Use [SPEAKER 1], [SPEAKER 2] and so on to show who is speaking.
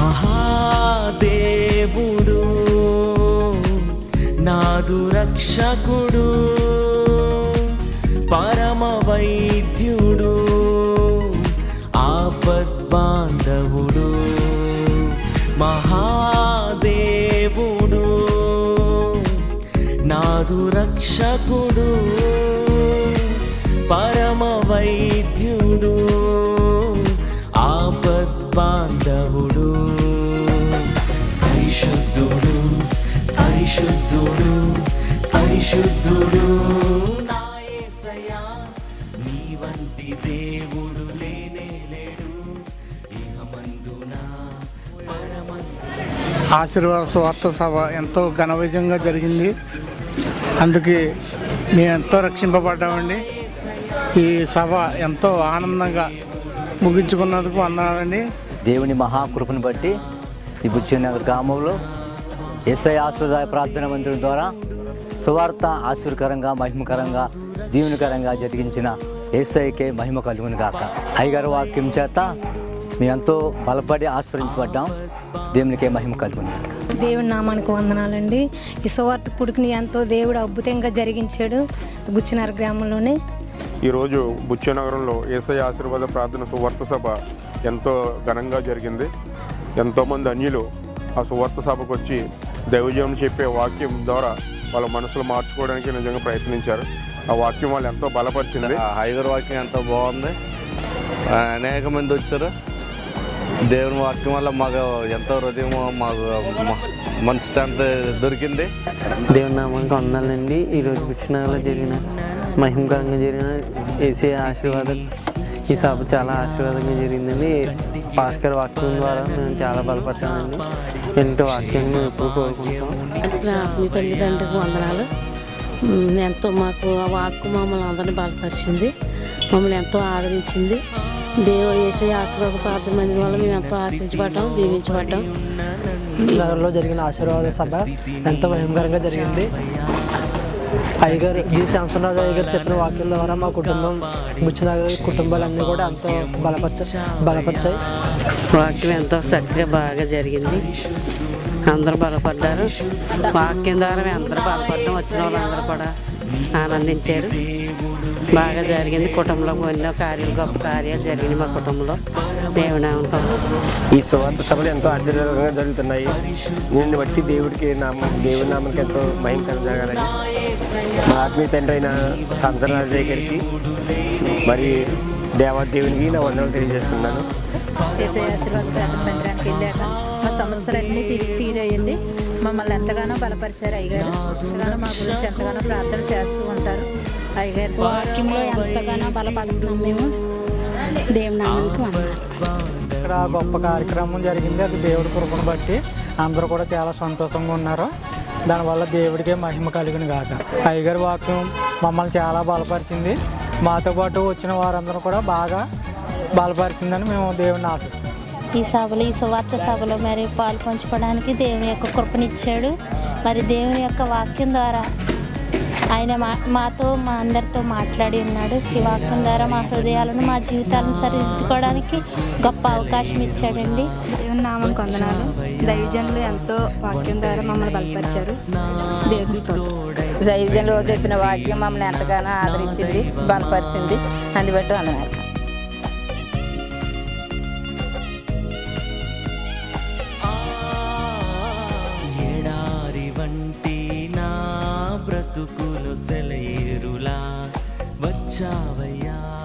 [SPEAKER 1] మహాదేవుడు నాదు రక్షకుడు పరమ వైద్యుడు ఆపద్బాంధవుడు మహాదేవుడు నాదు రక్షకుడు పరమ వైద్యుడు. పరిశుద్ధుడు నా వంటి దేవుడు లేనే లేడు. ఇహమందున పరమందు.
[SPEAKER 2] ఆశీర్వాద స్వార్థ సభ ఎంతో ఘన విజయంగా జరిగింది. అందుకే మేము ఎంతో రక్షింపబడ్డామండి. ఈ సభ ఎంతో ఆనందంగా ముగించుకున్నందుకు వందనాలండి.
[SPEAKER 3] దేవుని మహాకృపను బట్టి ఈ బుచ్చినగర్ గ్రామంలో ఎస్ఐ ఆశీర్వాద ప్రార్థన మందిరం ద్వారా సువార్త ఆశీర్కరంగా మహిమకరంగా దీవెనకరంగా జరిగించిన ఏసఐకే మహిమ కలుగును గాక. అయ్యగారి వాక్యం చేత మేము ఎంతో బలపడి ఆస్వరించబడ్డాం దేవునికే మహిమ కలుగును గాక.
[SPEAKER 4] దేవుని నామానికి వందనాలండి. ఈ సువార్త పుడుకుని ఎంతో దేవుడు అద్భుతంగా జరిగించాడు గుచ్చినార గ్రామంలోనే.
[SPEAKER 5] ఈరోజు బుచ్చనగరంలో ఏసఐ ఆశీర్వాద ప్రార్థన సువార్త సభ ఎంతో ఘనంగా జరిగింది. ఎంతోమంది అన్యులు ఆ సువార్త సభకు వచ్చి దైవజీవం చెప్పే వాక్యం ద్వారా వాళ్ళ మనసులు మార్చుకోవడానికి నిజంగా ప్రయత్నించారు. ఆ వాక్యం వాళ్ళు ఎంతో బలపరిచింది.
[SPEAKER 6] హైదర్ వాక్యం ఎంతో బాగుంది. అనేక మంది వచ్చారు. దేవుని వాక్యం వల్ల మాకు ఎంతో హృదయం మాకు మనశ్శాంతి దొరికింది.
[SPEAKER 7] దేవుని నామానికి వందాలండి ఈరోజు కృష్ణాలో జరిగిన మహిమకరంగా జరిగిన ఏసీ ఆశీర్వాదం. ఈ సభ చాలా ఆశీర్వాదంగా జరిగిందండి. భాస్కర్ వాక్యం ద్వారా మేము చాలా బలపడ్డామండి. ఎంతో వాక్యాన్ని మేము ఎప్పుడు కోరుకుంటాం.
[SPEAKER 8] మీ తల్లిదండ్రులకు వందనాలు. ఎంతో మాకు ఆ వాక్కు మమ్మల్ని అందరినీ బలపరిచింది. మమ్మల్ని ఎంతో ఆదరించింది. దేవుడు చేసే ఆశీర్వాద ప్రార్థన మందిరం వల్ల మేము ఎంతో ఆశించబడ్డాం దీవించబడ్డాం.
[SPEAKER 9] నగరంలో జరిగిన ఆశీర్వాద సభ ఎంతో మహిమకరంగా జరిగింది. అయ్యగారు జి శాంసనరాజు అయ్యగారు చెప్పిన వాక్యం ద్వారా మా కుటుంబం బుచ్చినగర్ కుటుంబాలన్నీ కూడా ఎంతో బలపరచ బలపరిచాయి.
[SPEAKER 8] వాక్యం ఎంతో చక్కగా బాగా జరిగింది. అందరూ బలపడ్డారు. వాక్యం ద్వారా మేము అందరూ బలపడ్డాం వచ్చిన వాళ్ళందరూ కూడా ఆనందించారు. బాగా జరిగింది. కుటుంబంలో ఎన్నో కార్యాలు గొప్ప కార్యాలు జరిగినాయి మా కుటుంబంలో.
[SPEAKER 10] ఈ సువార్త సభలు ఎంతో ఆశ్చర్యకరంగా జరుగుతున్నాయి. దీన్ని బట్టి దేవుడికి నామం దేవుడి నామానికి ఎంతో భయంకరం జరగాలని మా ఆత్మీయ తండ్రి అయిన సంతరాజయ్య గారికి మరి దేవాదేవునికి నా వందనాలు
[SPEAKER 11] మందిరానికి వెళ్ళాక మా సమస్యలన్నీ తిరిగి తీరయ్యండి మమ్మల్ని ఎంతగానో బలపరిచారు అయ్యగారు. ఎంతగానో మా గురించి ఎంతగానో ప్రార్థన చేస్తూ ఉంటారు. అయ్యగారు
[SPEAKER 12] వాక్యంలో ఎంతగానో బలపడుతున్నాం మేము. దేవుని నామానికి
[SPEAKER 9] ఇక్కడ గొప్ప కార్యక్రమం జరిగింది. అది దేవుడి కృపను బట్టి అందరూ కూడా చాలా సంతోషంగా ఉన్నారు. దానివల్ల దేవుడికే మహిమ కలిగిన గాక. అయ్యగారి వాక్యం మమ్మల్ని చాలా బలపరిచింది. మాతో పాటు వచ్చిన వారందరూ కూడా బాగా బలపరిచిందని మేము దేవుడిని ఆశిస్తున్నాం.
[SPEAKER 12] ఈ సభలో ఈ సువార్త సభలో మరి పాలు పంచుకోవడానికి దేవుని యొక్క కృపనిచ్చాడు. మరి దేవుని యొక్క వాక్యం ద్వారా ఆయన మా మాతో మా అందరితో మాట్లాడి ఉన్నాడు. ఈ వాక్యం ద్వారా మా హృదయాలను మా జీవితాలను సరిదిద్దుకోవడానికి గొప్ప అవకాశం ఇచ్చాడండి.
[SPEAKER 4] దేవుని నామానికి వందనాలు దైవజనులు ఎంతో వాక్యం ద్వారా మమ్మల్ని బలపరిచారు. దేవుని
[SPEAKER 11] దైవజనులు చెప్పిన వాక్యం మమ్మల్ని ఎంతగానో ఆదరించింది బలపరిచింది. అందుబట్టి వందనాలు.
[SPEAKER 1] బ్రతుకులు సెలయేరులా వచ్చావయ్యా.